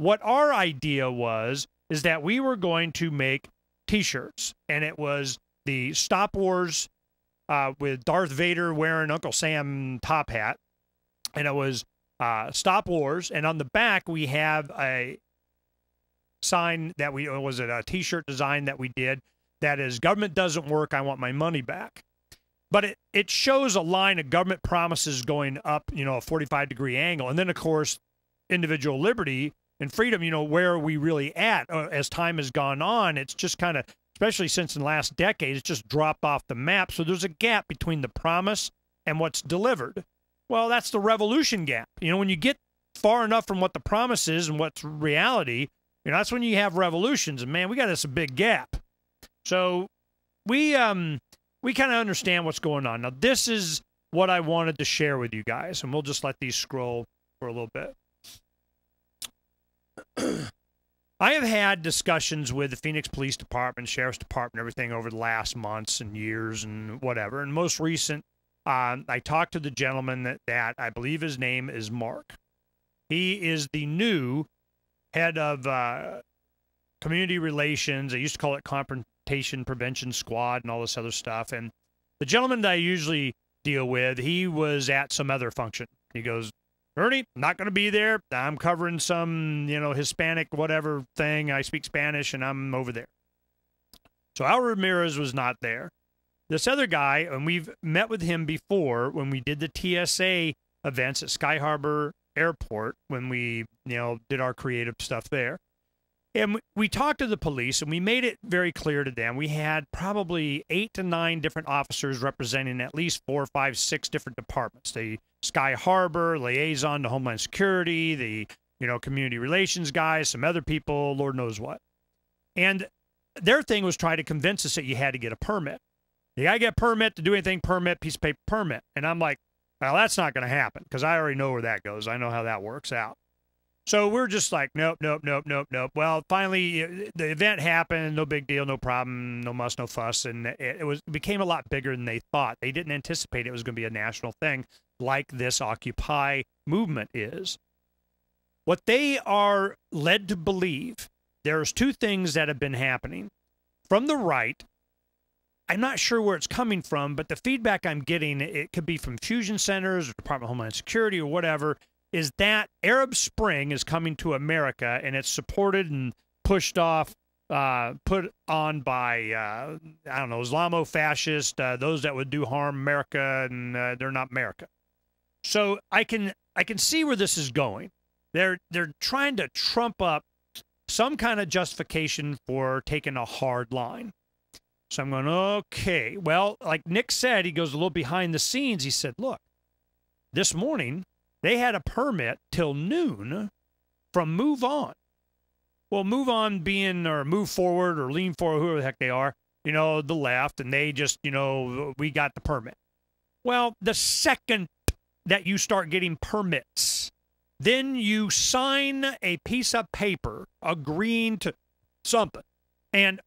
what our idea was is that we were going to make T-shirts, and it was the Stop Wars uh, with Darth Vader wearing Uncle Sam top hat, and it was uh, Stop Wars, and on the back we have a sign that we was it a T-shirt design that we did that is government doesn't work, I want my money back. But it, it shows a line of government promises going up, you know, a 45 degree angle. And then, of course, individual liberty and freedom, you know, where are we really at uh, as time has gone on? It's just kind of, especially since in the last decade, it's just dropped off the map. So there's a gap between the promise and what's delivered. Well, that's the revolution gap. You know, when you get far enough from what the promise is and what's reality, you know, that's when you have revolutions. And man, we got this big gap. So we um we kind of understand what's going on. Now this is what I wanted to share with you guys, and we'll just let these scroll for a little bit. I have had discussions with the Phoenix Police Department, Sheriff's Department, everything over the last months and years and whatever. And most recent, uh, I talked to the gentleman that, that I believe his name is Mark. He is the new head of uh, community relations. I used to call it confrontation prevention squad and all this other stuff. And the gentleman that I usually deal with, he was at some other function. He goes, Ernie, not going to be there. I'm covering some, you know, Hispanic whatever thing. I speak Spanish and I'm over there. So Al Ramirez was not there. This other guy, and we've met with him before when we did the TSA events at Sky Harbor Airport when we, you know, did our creative stuff there. And we talked to the police and we made it very clear to them. We had probably eight to nine different officers representing at least four, five, six different departments. The Sky Harbor, liaison to Homeland Security, the you know community relations guys, some other people, Lord knows what. And their thing was trying to convince us that you had to get a permit. You got to get permit to do anything, permit, piece of paper, permit. And I'm like, well, that's not going to happen because I already know where that goes. I know how that works out. So we're just like, nope, nope, nope, nope, nope. Well, finally, eh, the event happened. No big deal, no problem, no muss, no fuss, and it, was became a lot bigger than they thought. They didn't anticipate it was going to be a national thing like this Occupy movement is. What they are led to believe, there's two things that have been happening from the right. I'm not sure where it's coming from, but the feedback I'm getting, it could be from fusion centers or Department of Homeland Security or whatever, is that Arab Spring is coming to America and it's supported and pushed off, uh, put on by, uh, I don't know, Islamo fascist, uh, those that would do harm America and uh, they're not America. So I can I can see where this is going. They're they're trying to trump up some kind of justification for taking a hard line. So I'm going, okay. Well, like Nick said, he goes a little behind the scenes. He said, look, this morning they had a permit till noon from Move On. Well, Move On being or Move Forward or Lean Forward, whoever the heck they are, you know, the left, and they just, you know, we got the permit. Well, the second that you start getting permits, then you sign a piece of paper agreeing to something. And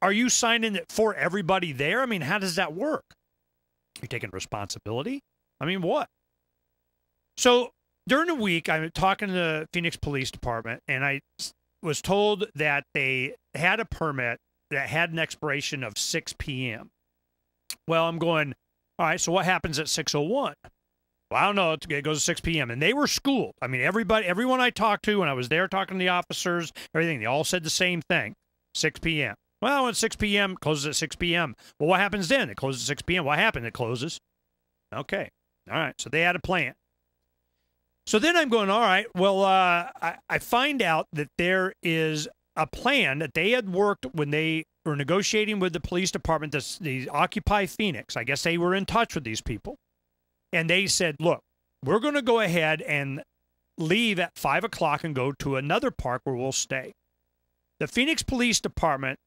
are you signing it for everybody there? I mean, how does that work? You're taking responsibility? I mean, what? So during the week, I'm talking to the Phoenix Police Department, and I was told that they had a permit that had an expiration of 6 p.m. Well, I'm going, all right, so what happens at 601? Well, I don't know. It goes to 6 p.m. And they were schooled. I mean, everybody, everyone I talked to when I was there talking to the officers, everything, they all said the same thing 6 p.m. Well, at 6 p.m., closes at 6 p.m. Well, what happens then? It closes at 6 p.m. What happened? It closes. Okay. All right. So they had a plan. So then I'm going, all right, well, uh, I, I find out that there is a plan that they had worked when they were negotiating with the police department, this, the Occupy Phoenix. I guess they were in touch with these people. And they said, look, we're going to go ahead and leave at five o'clock and go to another park where we'll stay. The Phoenix Police Department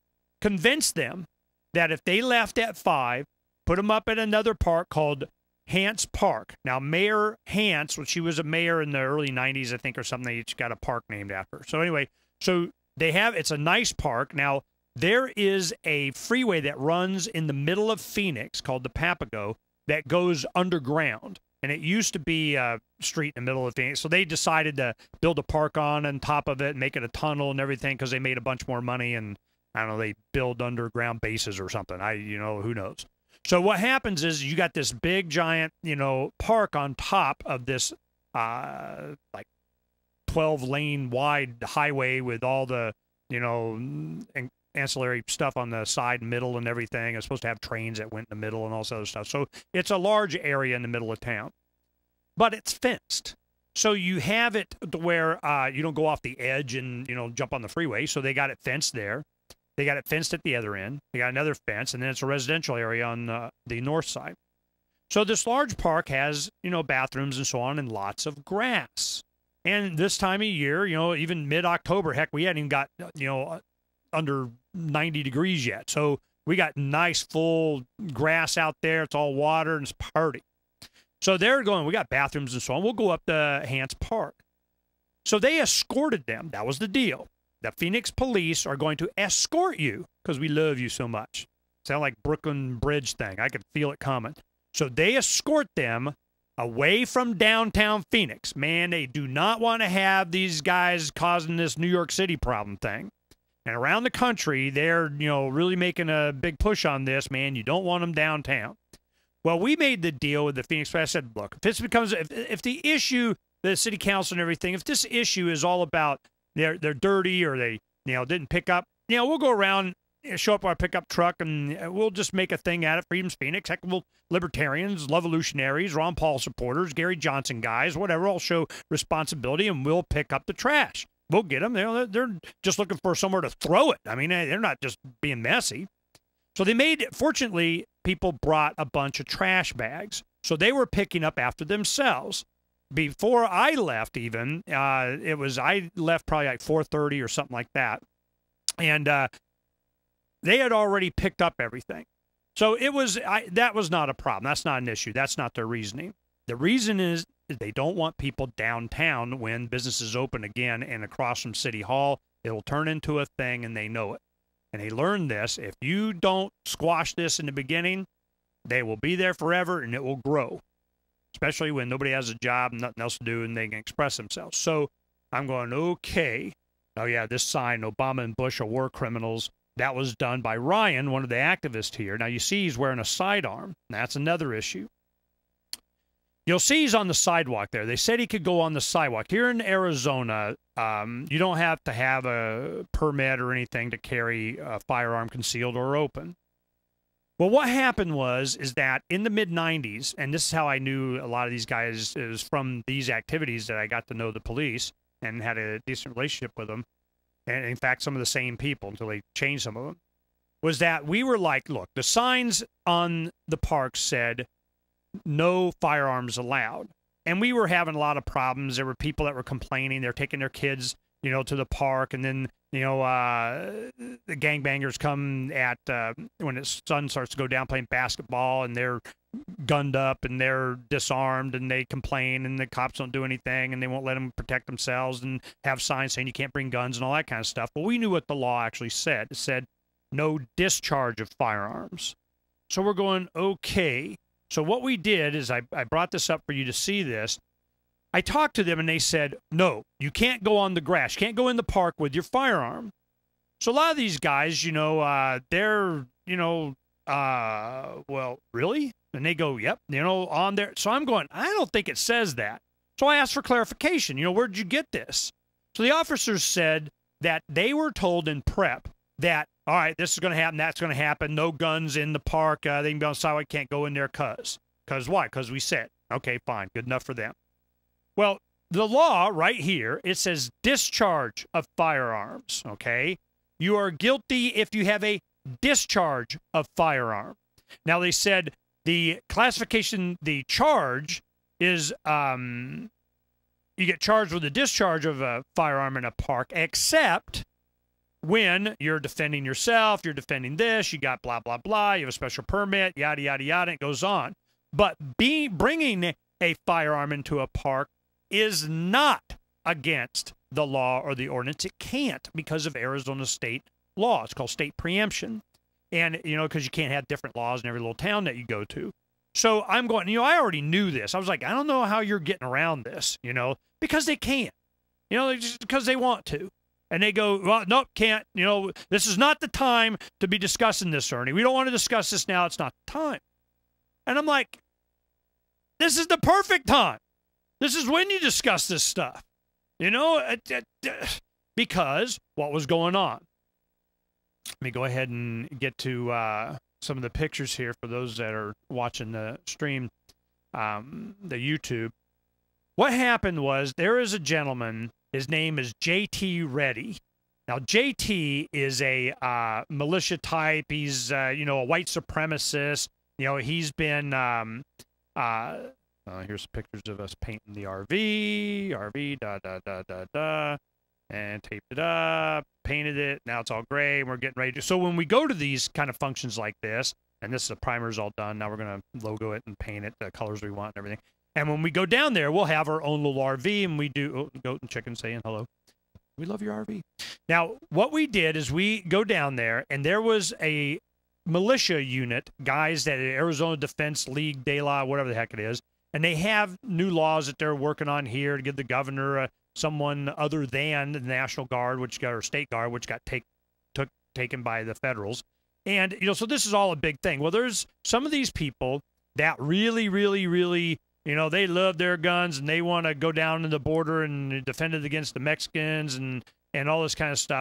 convinced them that if they left at five, put them up at another park called Hance Park. Now, Mayor Hance, when she was a mayor in the early 90s, I think, or something, they got a park named after. So, anyway, so they have, it's a nice park. Now, there is a freeway that runs in the middle of Phoenix called the Papago that goes underground. and it used to be a street in the middle of Phoenix. So they decided to build a park on on top of it, and make it a tunnel and everything because they made a bunch more money and I don't know they build underground bases or something. I you know who knows. So what happens is you got this big giant you know park on top of this uh like 12 lane wide highway with all the you know ancillary stuff on the side middle and everything. It's supposed to have trains that went in the middle and all this other stuff. So it's a large area in the middle of town, but it's fenced. So you have it to where uh, you don't go off the edge and you know jump on the freeway. So they got it fenced there. They got it fenced at the other end. They got another fence, and then it's a residential area on uh, the north side. So this large park has you know bathrooms and so on, and lots of grass. And this time of year, you know, even mid October, heck, we hadn't even got you know under 90 degrees yet. So we got nice full grass out there. It's all water and it's party. So they're going, we got bathrooms and so on. We'll go up to Hance Park. So they escorted them. That was the deal. The Phoenix police are going to escort you because we love you so much. Sound like Brooklyn Bridge thing. I could feel it coming. So they escort them away from downtown Phoenix. Man, they do not want to have these guys causing this New York City problem thing. And around the country, they're, you know, really making a big push on this, man. You don't want them downtown. Well, we made the deal with the Phoenix. I said, look, if this becomes, if, if the issue, the city council and everything, if this issue is all about they're, they're dirty or they, you know, didn't pick up, you know, we'll go around, show up our pickup truck and uh, we'll just make a thing out of Freedom's Phoenix. Heck, we'll, libertarians, revolutionaries, Ron Paul supporters, Gary Johnson guys, whatever, all show responsibility and we'll pick up the trash we'll get them. They're, they're just looking for somewhere to throw it. I mean, eh, they're not just being messy. So they made, fortunately, people brought a bunch of trash bags. So they were picking up after themselves. Before I left, even, uh, it was, I left probably like 4.30 or something like that. And uh, they had already picked up everything. So it was, I, that was not a problem. That's not an issue. That's not their reasoning. The reason is they don't want people downtown when businesses open again and across from City Hall. It'll turn into a thing and they know it. And they learned this. If you don't squash this in the beginning, they will be there forever and it will grow, especially when nobody has a job, and nothing else to do, and they can express themselves. So I'm going, okay. Oh, yeah, this sign, Obama and Bush are war criminals. That was done by Ryan, one of the activists here. Now, you see he's wearing a sidearm. That's another issue. You'll see he's on the sidewalk there. They said he could go on the sidewalk. Here in Arizona, um, you don't have to have a permit or anything to carry a firearm concealed or open. Well, what happened was is that in the mid '90s, and this is how I knew a lot of these guys is from these activities that I got to know the police and had a decent relationship with them, and in fact, some of the same people until they changed some of them. Was that we were like, look, the signs on the park said no firearms allowed. And we were having a lot of problems. There were people that were complaining. They're taking their kids, you know, to the park, and then you know uh, the gangbangers come at uh, when the sun starts to go down playing basketball, and they're gunned up and they're disarmed, and they complain, and the cops don't do anything, and they won't let them protect themselves, and have signs saying you can't bring guns and all that kind of stuff. But we knew what the law actually said. It said no discharge of firearms. So we're going okay so what we did is I, I brought this up for you to see this. I talked to them and they said, no, you can't go on the grass. You can't go in the park with your firearm. So a lot of these guys, you know, uh, they're, you know, uh, well, really? And they go, yep, you know, on there. So I'm going, I don't think it says that. So I asked for clarification. You know, where'd you get this? So the officers said that they were told in prep that all right, this is going to happen, that's going to happen. No guns in the park. Uh, they can be on the sidewalk, can't go in there because. Because why? Because we said. Okay, fine, good enough for them. Well, the law right here, it says discharge of firearms, okay? You are guilty if you have a discharge of firearm. Now, they said the classification, the charge is um, you get charged with the discharge of a firearm in a park, except when you're defending yourself, you're defending this, you got blah, blah, blah, you have a special permit, yada, yada, yada, it goes on. But be, bringing a firearm into a park is not against the law or the ordinance. It can't because of Arizona state law. It's called state preemption. And, you know, because you can't have different laws in every little town that you go to. So I'm going, you know, I already knew this. I was like, I don't know how you're getting around this, you know, because they can't, you know, just because they want to. And they go, well, nope, can't. You know, this is not the time to be discussing this, Ernie. We don't want to discuss this now. It's not the time. And I'm like, this is the perfect time. This is when you discuss this stuff, you know, because what was going on. Let me go ahead and get to uh, some of the pictures here for those that are watching the stream, um, the YouTube. What happened was there is a gentleman. His name is JT Ready. Now JT is a uh, militia type. He's uh, you know a white supremacist. You know he's been. Um, uh, uh here's pictures of us painting the RV. RV da da da da da and taped it up, painted it. Now it's all gray. And we're getting ready to. So when we go to these kind of functions like this, and this is the primer's all done. Now we're gonna logo it and paint it the colors we want and everything. And when we go down there, we'll have our own little RV, and we do oh, goat and chicken saying hello. We love your RV. Now, what we did is we go down there, and there was a militia unit, guys that Arizona Defense League, De La, whatever the heck it is, and they have new laws that they're working on here to give the governor a someone other than the National Guard, which got or State Guard, which got take, took taken by the Federals. And you know, so this is all a big thing. Well, there's some of these people that really, really, really, you know, they love their guns and they want to go down to the border and defend it against the Mexicans and and all this kind of stuff.